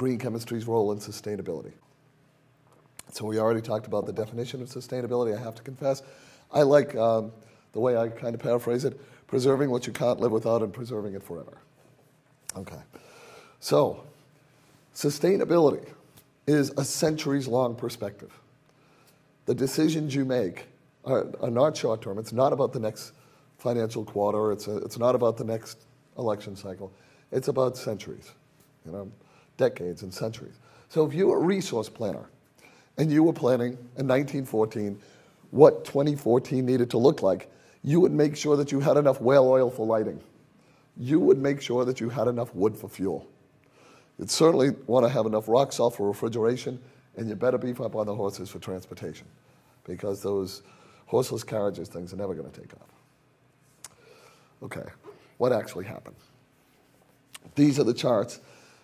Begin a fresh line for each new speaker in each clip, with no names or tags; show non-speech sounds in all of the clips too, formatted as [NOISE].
green chemistry's role in sustainability. So we already talked about the definition of sustainability. I have to confess, I like um, the way I kind of paraphrase it: preserving what you can't live without and preserving it forever. Okay. So, sustainability is a centuries long perspective. The decisions you make are, are not short term. It's not about the next financial quarter, it's, a, it's not about the next election cycle. It's about centuries, you know, decades and centuries. So, if you were a resource planner and you were planning in 1914 what 2014 needed to look like, you would make sure that you had enough whale oil for lighting you would make sure that you had enough wood for fuel. You'd certainly want to have enough rock salt for refrigeration, and you better beef up on the horses for transportation because those horseless carriages things are never going to take off. Okay, what actually happened? These are the charts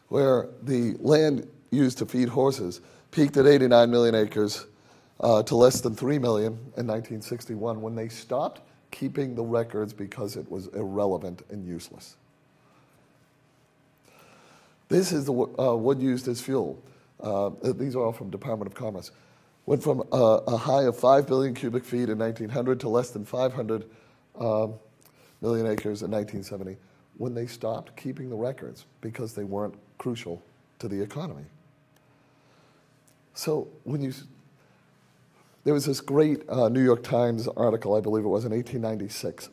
where the land used to feed horses peaked at 89 million acres uh, to less than 3 million in 1961 when they stopped keeping the records because it was irrelevant and useless. This is the uh, wood used as fuel. Uh, these are all from Department of Commerce. Went from a, a, high of 5 billion cubic feet in 1900 to less than 500 uh, million acres in 1970 when they stopped keeping the records because they weren't crucial to the economy. So when you there was this great uh, New York Times article, I believe it was in 1896,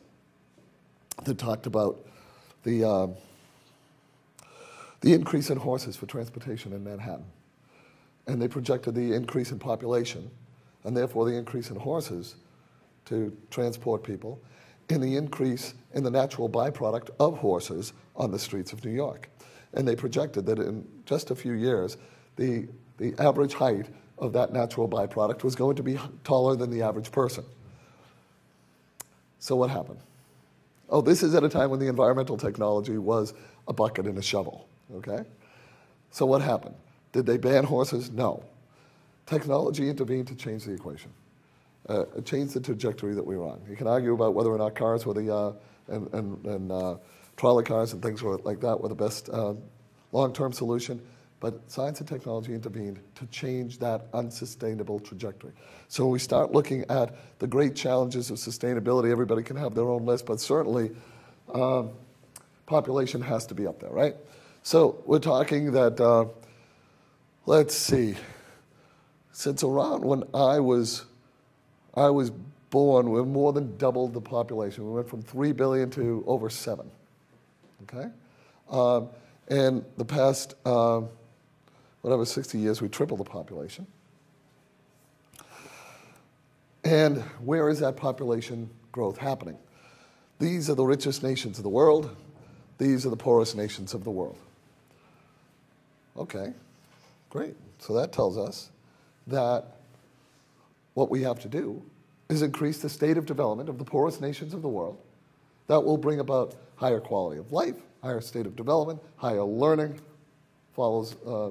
that talked about the, uh, the increase in horses for transportation in Manhattan. And they projected the increase in population, and therefore the increase in horses to transport people, and the increase in the natural byproduct of horses on the streets of New York. And they projected that in just a few years, the, the average height of that natural byproduct was going to be taller than the average person. So what happened? Oh, this is at a time when the environmental technology was a bucket and a shovel, okay? So what happened? Did they ban horses? No. Technology intervened to change the equation, uh, change the trajectory that we were on. You can argue about whether or not cars were the, uh, and, and, and uh, trolley cars and things like that were the best uh, long-term solution. But science and technology intervened to change that unsustainable trajectory. So when we start looking at the great challenges of sustainability, everybody can have their own list, but certainly um, population has to be up there, right? So we're talking that, uh, let's see, since around when I was, I was born, we've more than doubled the population. We went from 3 billion to over 7, okay? Um, and the past... Uh, whatever, 60 years, we tripled the population. And where is that population growth happening? These are the richest nations of the world. These are the poorest nations of the world. Okay, great. So that tells us that what we have to do is increase the state of development of the poorest nations of the world. That will bring about higher quality of life, higher state of development, higher learning, follows uh,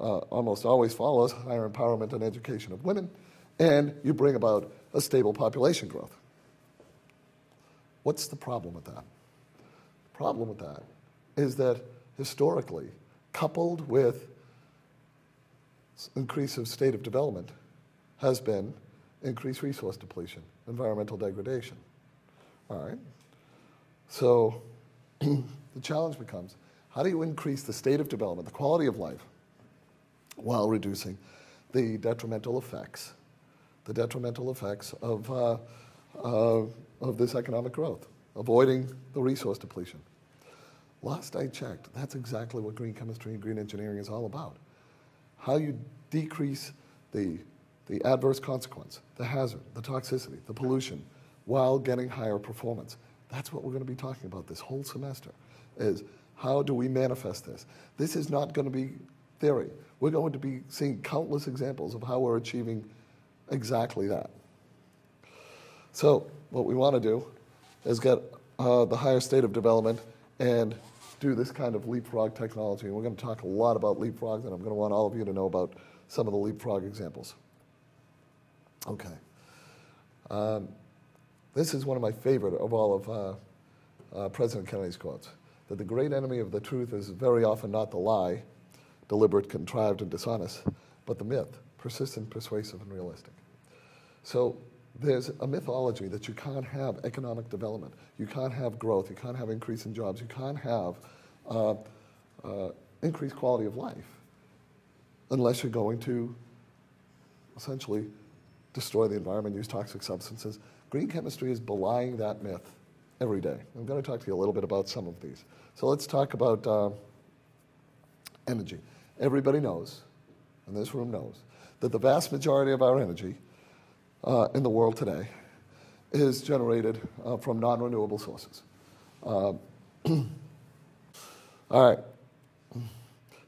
uh, almost always follows higher empowerment and education of women, and you bring about a stable population growth. What's the problem with that? The problem with that is that historically, coupled with increase of state of development, has been increased resource depletion, environmental degradation. All right? So [CLEARS THROAT] the challenge becomes how do you increase the state of development, the quality of life, while reducing the detrimental effects, the detrimental effects of, uh, uh, of this economic growth, avoiding the resource depletion. Last I checked, that's exactly what green chemistry and green engineering is all about. How you decrease the, the adverse consequence, the hazard, the toxicity, the pollution, while getting higher performance. That's what we're going to be talking about this whole semester, is how do we manifest this? This is not going to be theory. We're going to be seeing countless examples of how we're achieving exactly that. So, what we want to do is get uh, the higher state of development and do this kind of leapfrog technology. And we're going to talk a lot about leapfrogs, and I'm going to want all of you to know about some of the leapfrog examples. Okay. Um, this is one of my favorite of all of uh, uh, President Kennedy's quotes that the great enemy of the truth is very often not the lie, deliberate, contrived, and dishonest, but the myth, persistent, persuasive, and realistic. So there's a mythology that you can't have economic development, you can't have growth, you can't have increase in jobs, you can't have uh, uh, increased quality of life unless you're going to essentially destroy the environment, use toxic substances. Green chemistry is belying that myth every day. I'm going to talk to you a little bit about some of these. So let's talk about uh, energy. Everybody knows, and this room knows, that the vast majority of our energy uh, in the world today is generated uh, from non renewable sources. Uh, [CLEARS THROAT] all right.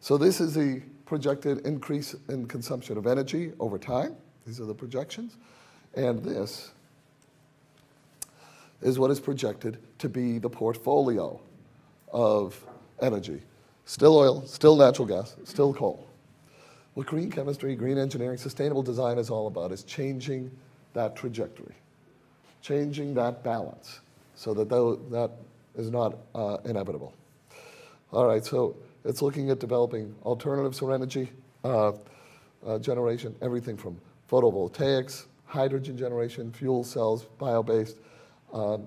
So, this is the projected increase in consumption of energy over time. These are the projections. And this is what is projected to be the portfolio of energy. Still oil, still natural gas, still coal. What green chemistry, green engineering, sustainable design is all about is changing that trajectory, changing that balance so that that is not uh, inevitable. All right, so it's looking at developing alternatives for energy uh, uh, generation, everything from photovoltaics, hydrogen generation, fuel cells, bio-based. Um,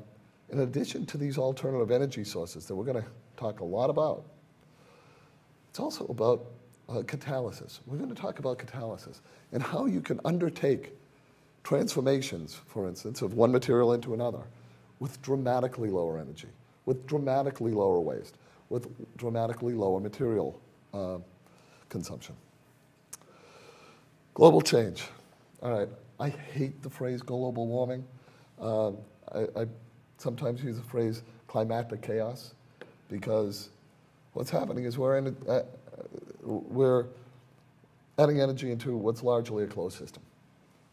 in addition to these alternative energy sources that we're going to talk a lot about, it's also about uh, catalysis. We're going to talk about catalysis and how you can undertake transformations, for instance, of one material into another with dramatically lower energy, with dramatically lower waste, with dramatically lower material uh, consumption. Global change. All right, I hate the phrase global warming. Um, I, I, sometimes use the phrase climatic chaos because what's happening is we're, in, uh, we're adding energy into what's largely a closed system.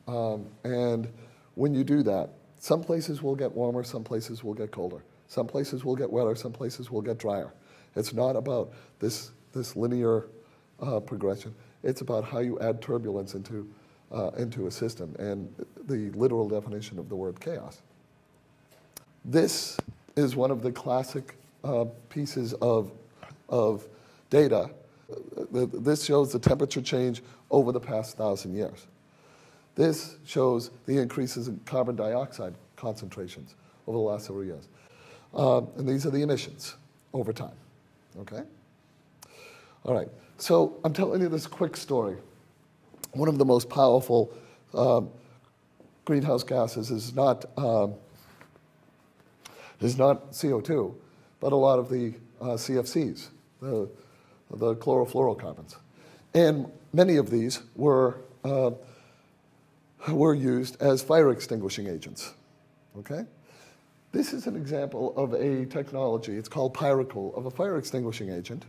Um, and when you do that, some places will get warmer, some places will get colder. Some places will get wetter, some places will get drier. It's not about this, this linear uh, progression. It's about how you add turbulence into, uh, into a system and the literal definition of the word chaos. This is one of the classic uh, pieces of, of data. This shows the temperature change over the past thousand years. This shows the increases in carbon dioxide concentrations over the last several years. Um, and these are the emissions over time. Okay? All right. So I'm telling you this quick story. One of the most powerful um, greenhouse gases is not, um, is not CO2, but a lot of the uh, CFCs, the, the chlorofluorocarbons. And many of these were uh, were used as fire extinguishing agents. Okay? This is an example of a technology, it's called Pyrocool, of a fire extinguishing agent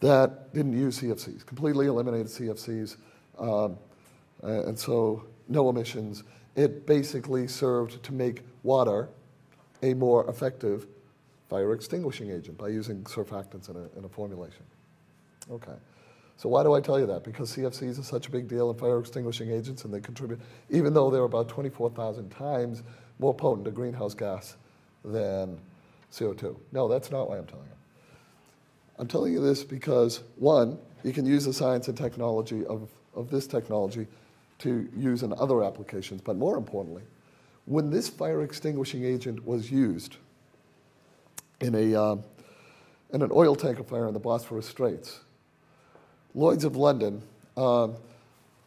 that didn't use CFCs, completely eliminated CFCs, um, and so no emissions. It basically served to make water a more effective fire extinguishing agent by using surfactants in a, in a formulation. Okay. So why do I tell you that? Because CFCs are such a big deal in fire extinguishing agents and they contribute, even though they're about 24,000 times more potent a greenhouse gas than CO2. No, that's not why I'm telling you. I'm telling you this because, one, you can use the science and technology of, of this technology to use in other applications, but more importantly, when this fire extinguishing agent was used in, a, um, in an oil tanker fire in the Bosphorus Straits, Lloyds of London uh,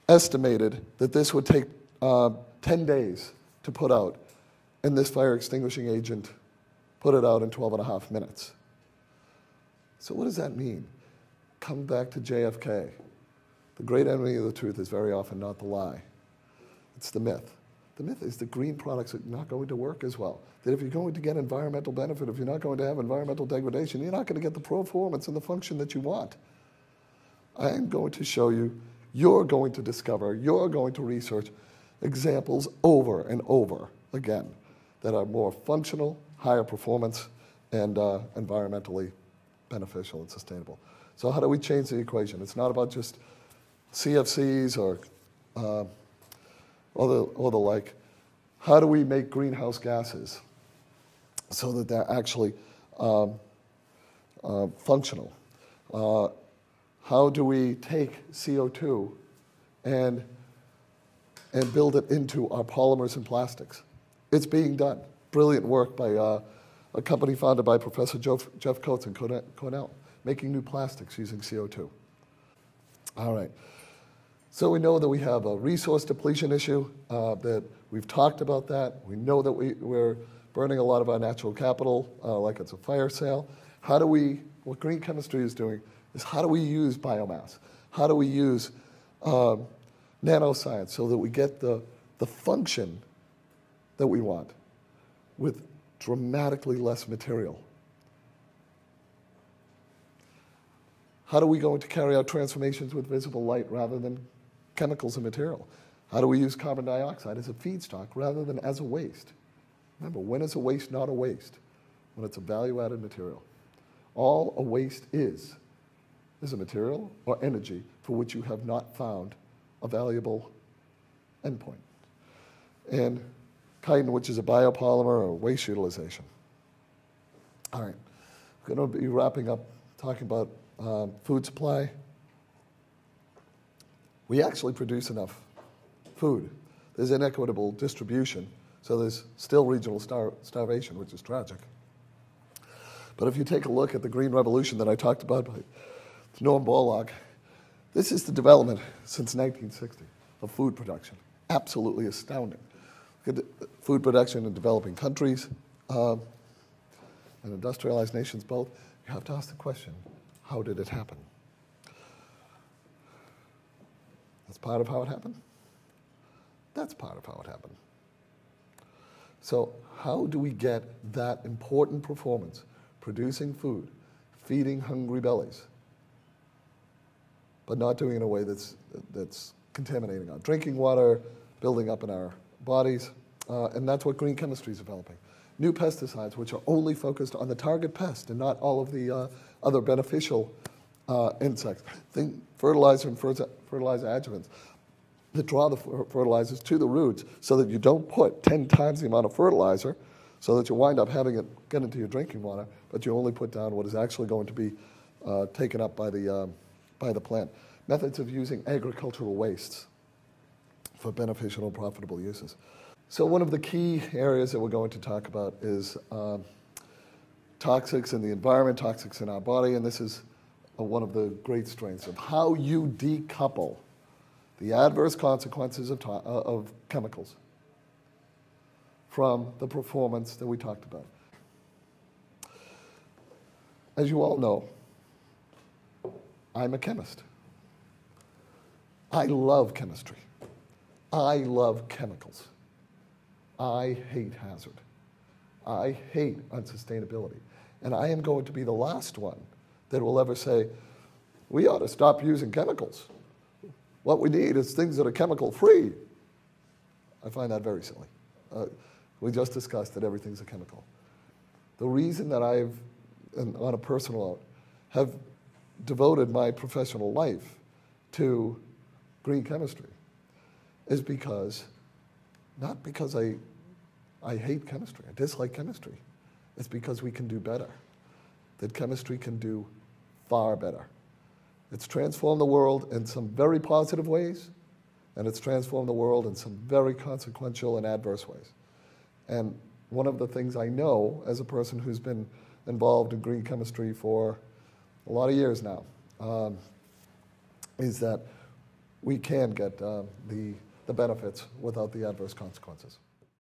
estimated that this would take uh, 10 days to put out, and this fire extinguishing agent put it out in 12 and a half minutes. So, what does that mean? Come back to JFK. The great enemy of the truth is very often not the lie, it's the myth. The myth is the green products are not going to work as well. That if you're going to get environmental benefit, if you're not going to have environmental degradation, you're not going to get the performance and the function that you want. I am going to show you, you're going to discover, you're going to research examples over and over again that are more functional, higher performance, and uh, environmentally beneficial and sustainable. So, how do we change the equation? It's not about just CFCs or, uh, or, the, or the like. How do we make greenhouse gases so that they're actually um, uh, functional? Uh, how do we take CO2 and, and build it into our polymers and plastics? It's being done. Brilliant work by uh, a company founded by Professor Geoff, Coates and Cornell, making new plastics using CO2. All right. So we know that we have a resource depletion issue, uh, that we've talked about that. We know that we, we're burning a lot of our natural capital uh, like it's a fire sale. How do we, what green chemistry is doing is how do we use biomass? How do we use um, nanoscience so that we get the, the function that we want with dramatically less material? How do we go to carry out transformations with visible light rather than chemicals and material? How do we use carbon dioxide as a feedstock rather than as a waste? Remember, when is a waste not a waste? When it's a value added material. All a waste is, is a material or energy for which you have not found a valuable endpoint. And chitin, which is a biopolymer or waste utilization. All right, we're going to be wrapping up talking about um, food supply. We actually produce enough food. There's inequitable distribution, so there's still regional star starvation, which is tragic. But if you take a look at the Green Revolution that I talked about by Norm Borlaug, this is the development since 1960 of food production. Absolutely astounding. Food production in developing countries um, and industrialized nations both. You have to ask the question how did it happen? That's part of how it happened. That's part of how it happened. So, how do we get that important performance, producing food, feeding hungry bellies, but not doing it in a way that's, that's contaminating our drinking water, building up in our bodies? Uh, and that's what green chemistry is developing. New pesticides, which are only focused on the target pest and not all of the uh, other beneficial uh, insects. Think fertilizer and fertilizer adjuvants that draw the fertilizers to the roots so that you don't put 10 times the amount of fertilizer so that you wind up having it get into your drinking water, but you only put down what is actually going to be uh, taken up by the, um, by the plant. Methods of using agricultural wastes for beneficial and profitable uses. So one of the key areas that we're going to talk about is um, toxics in the environment, toxics in our body, and this is one of the great strengths of how you decouple the adverse consequences of, uh, of chemicals from the performance that we talked about. As you all know, I'm a chemist. I love chemistry. I love chemicals. I hate hazard. I hate unsustainability. And I am going to be the last one that will ever say, we ought to stop using chemicals. What we need is things that are chemical free. I find that very silly. Uh, we just discussed that everything's a chemical. The reason that I've, on a personal note, have devoted my professional life to green chemistry is because, not because I, I hate chemistry, I dislike chemistry. It's because we can do better, that chemistry can do far better. It's transformed the world in some very positive ways, and it's transformed the world in some very consequential and adverse ways. And one of the things I know as a person who's been involved in green chemistry for a lot of years now um, is that we can get uh, the, the benefits without the adverse consequences.